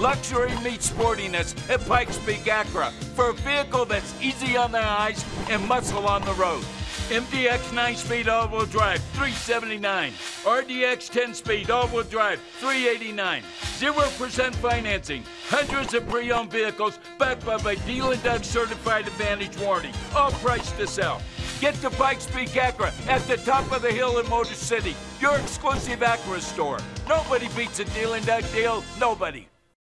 Luxury meets sportiness at Pikes Peak Acura for a vehicle that's easy on the eyes and muscle on the road. MDX 9-speed all-wheel drive, 379. RDX 10-speed all-wheel drive, 389. 0% financing. Hundreds of pre-owned vehicles backed by a Dealin' Doug certified Advantage warranty. All priced to sell. Get to Pikes Peak Acura at the top of the hill in Motor City. Your exclusive Acura store. Nobody beats a Dealin' Doug deal. Nobody.